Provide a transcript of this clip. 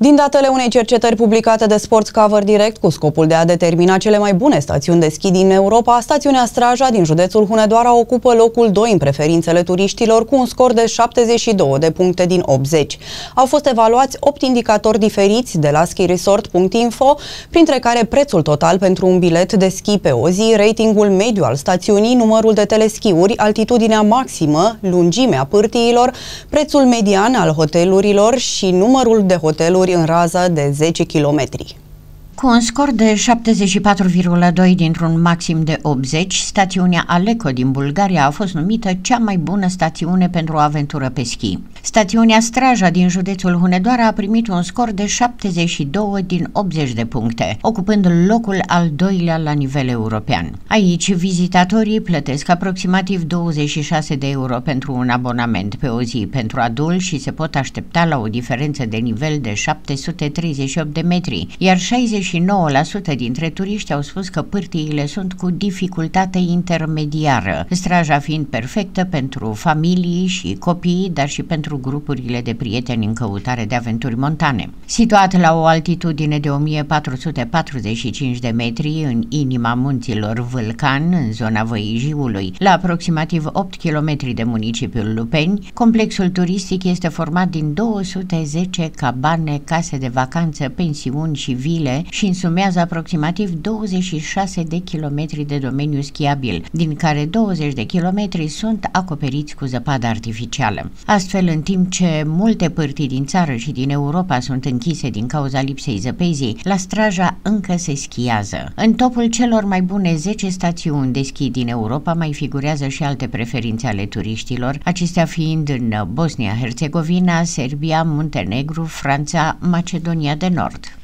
Din datele unei cercetări publicate de Sports Cover Direct cu scopul de a determina cele mai bune stațiuni de schi din Europa, stațiunea Straja din județul Hunedoara ocupă locul 2 în preferințele turiștilor cu un scor de 72 de puncte din 80. Au fost evaluați 8 indicatori diferiți de la skiresort.info, printre care prețul total pentru un bilet de schi pe o zi, ratingul mediu al stațiunii, numărul de teleschiuri, altitudinea maximă, lungimea pârtiilor, prețul median al hotelurilor și numărul de hoteluri în raza de 10 kilometri. Cu un scor de 74,2 dintr-un maxim de 80, stațiunea Aleco din Bulgaria a fost numită cea mai bună stațiune pentru o aventură pe schi. Stațiunea Straja din județul Hunedoara a primit un scor de 72 din 80 de puncte, ocupând locul al doilea la nivel european. Aici, vizitatorii plătesc aproximativ 26 de euro pentru un abonament pe o zi pentru adult și se pot aștepta la o diferență de nivel de 738 de metri, iar 60 99% dintre turiști au spus că pârtiile sunt cu dificultate intermediară, straja fiind perfectă pentru familii și copii, dar și pentru grupurile de prieteni în căutare de aventuri montane. Situat la o altitudine de 1445 de metri în inima munților Vâlcan, în zona Văijiului, la aproximativ 8 km de municipiul Lupeni, complexul turistic este format din 210 cabane, case de vacanță, pensiuni și vile și însumează aproximativ 26 de kilometri de domeniu schiabil, din care 20 de kilometri sunt acoperiți cu zăpadă artificială. Astfel, în timp ce multe pârtii din țară și din Europa sunt închise din cauza lipsei zăpezii, la Straja încă se schiază. În topul celor mai bune 10 stațiuni de schi din Europa mai figurează și alte preferințe ale turiștilor, acestea fiind în Bosnia-Herzegovina, Serbia, Muntenegru, Franța, Macedonia de Nord.